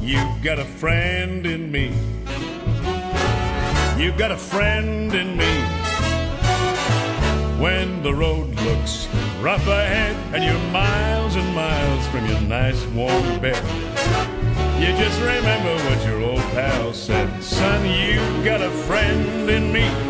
You've got a friend in me. You've got a friend in me. When the road looks rough ahead and you're miles and miles from your nice warm bed, you just remember what your old pal said. Son, you've got a friend in me.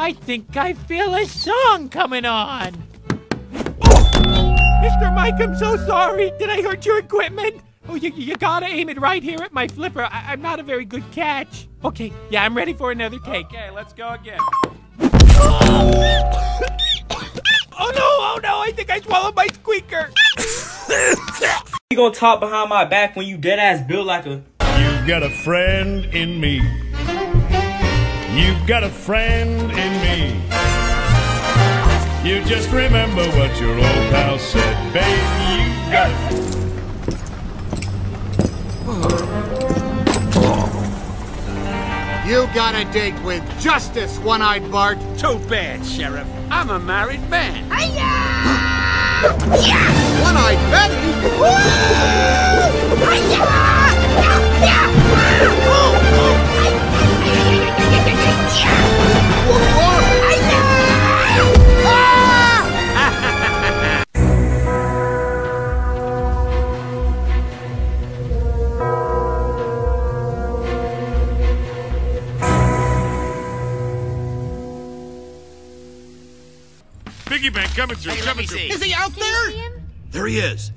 I think I feel a song coming on. Mr. Mike, I'm so sorry. Did I hurt your equipment? Oh, you, you gotta aim it right here at my flipper. I, I'm not a very good catch. Okay, yeah, I'm ready for another take. Okay, let's go again. Oh no, oh no, I think I swallowed my squeaker. You gonna talk behind my back when you dead ass build like a You've got a friend in me. You've got a friend in me. You just remember what your old pal said, babe. You got. You got a date with Justice, One-Eyed Bart. Too bad, Sheriff. I'm a married man. One-Eyed Betty? Piggy bank coming through, coming through. Is he out there? There he is.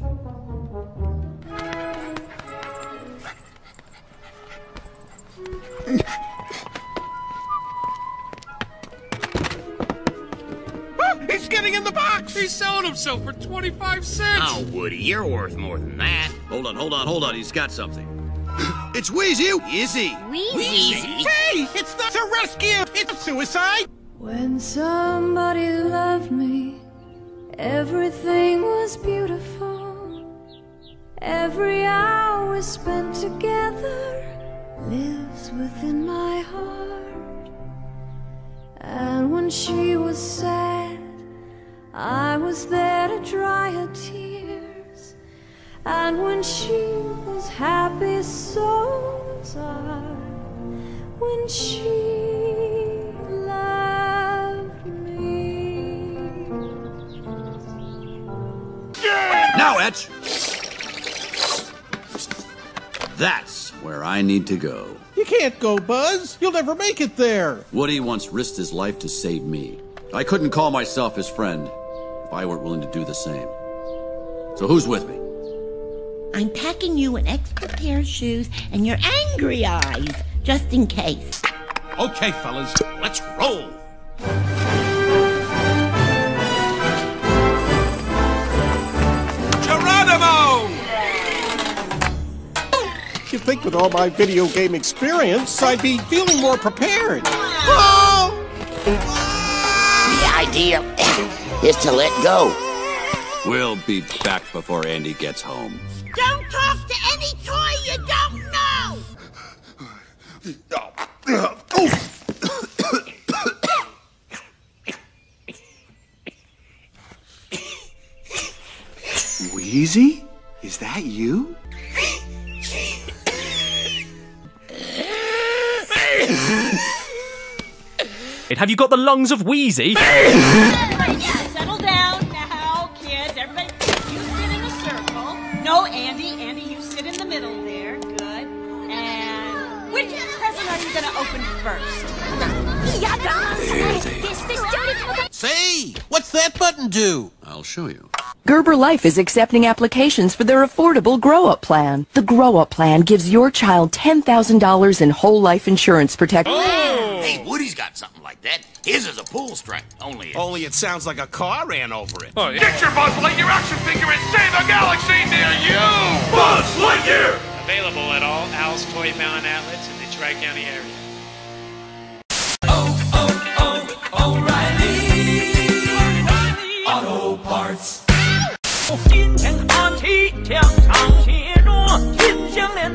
Ah, he's getting in the box. He's selling himself for 25 cents. Oh, Woody, you're worth more than that. Hold on, hold on, hold on. He's got something. it's Wheezy. Is he? Wheezy? Hey, it's not a rescue. It's a suicide. When somebody loved me, everything was beautiful. Every hour spent together lives within my heart. And when she was sad, I was there to dry her tears. And when she was happy, so was I. When she Now, Etch. That's where I need to go. You can't go, Buzz. You'll never make it there. Woody once risked his life to save me. I couldn't call myself his friend if I weren't willing to do the same. So who's with me? I'm packing you an extra pair of shoes and your angry eyes, just in case. Okay, fellas, let's roll. You with all my video game experience, I'd be feeling more prepared. Oh! The idea is to let go. We'll be back before Andy gets home. Don't talk to any toy you don't know! Wheezy? Is that you? Have you got the lungs of Wheezy? Everybody, yeah, settle down now, kids. Everybody, you sit in a circle. No, Andy, Andy, you sit in the middle there. Good. And which present are you gonna open first? Say, what's that button do? I'll show you. Gerber Life is accepting applications for their affordable Grow Up Plan. The Grow Up Plan gives your child $10,000 in whole life insurance protection. Oh. Hey, Woody's got something like that. His is a pull string. Only Only it sounds like a car ran over it. Oh, Get your Buzz Lightyear action figure and save a galaxy near you! Buzz Lightyear! Available at all Al's Toy Mountain outlets in the Tri-County area.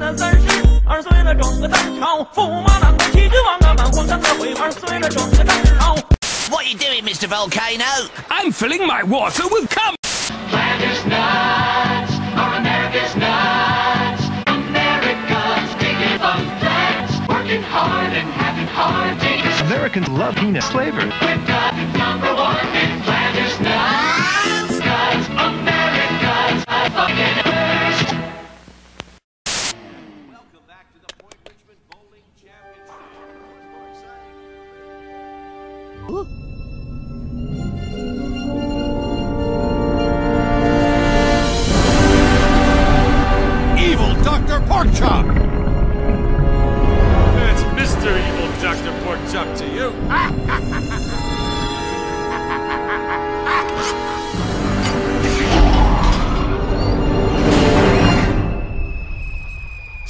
的三十二岁了，装个蛋炒，驸马郎的气质旺啊，满皇上的徽二岁了，装个蛋炒。 What are you doing, Mr. Volcano? I'm filling my water with cum! Flanders nuts are America's nuts. America's digging on flats, working hard and having hard days. Americans love penis flavor. We've got number one in Flanders nuts. Cause America's a fucking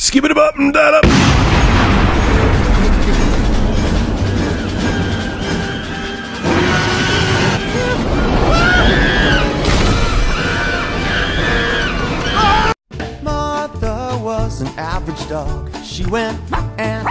Skip it up and down up. An average dog. She went and.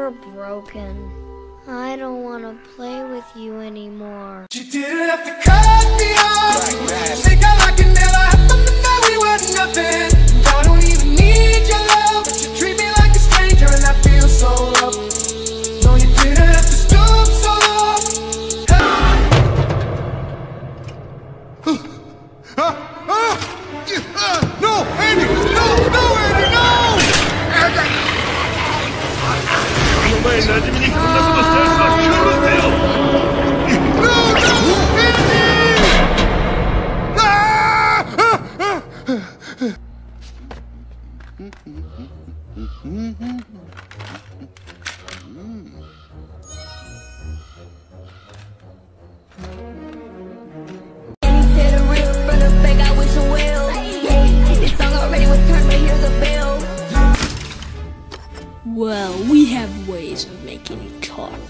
You're broken. I don't want to play with you anymore. You didn't have to cut me off. Think I like it never happened to know we were nothing. Well, we have ways of making it talk.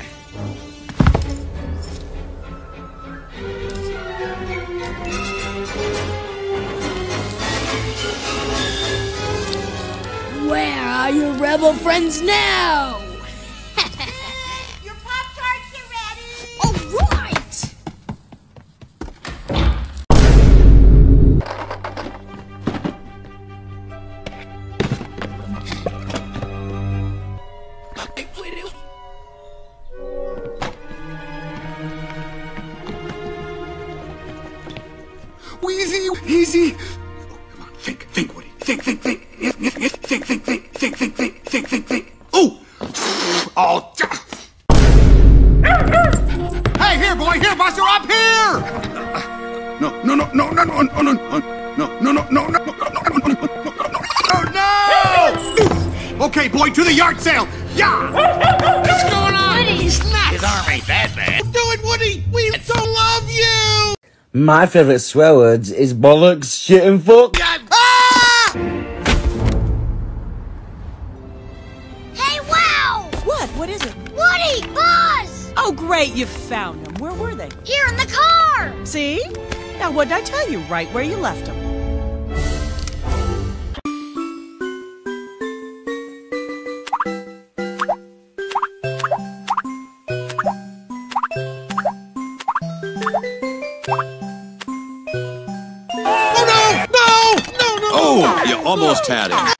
Where are your rebel friends now? Your Pop Tarts are ready. All right! Wheezy, easy. Think, think, Woody. Think, think, think. Think, think, think, think, think, think, think, think, think, think, think. Oh! Oh, Hey, here, boy, here, Buster, up here! no, no, no, no, no, no, no, no, no, no, no, no, no, no, no, no, no, no. Oh, no! Okay, boy, to the yard sale. Yeah! What's going on? Woody's nuts! His arm ain't that bad. Do it, Woody! We so love you! My favourite swear words is bollocks, shit and fuck. Hey, What? What is it? Woody! Buzz! Oh, great, you found them. Where were they? Here in the car! See? Now, what did I tell you? Right where you left them. Oh, no! No! No, no! Oh, you almost had it.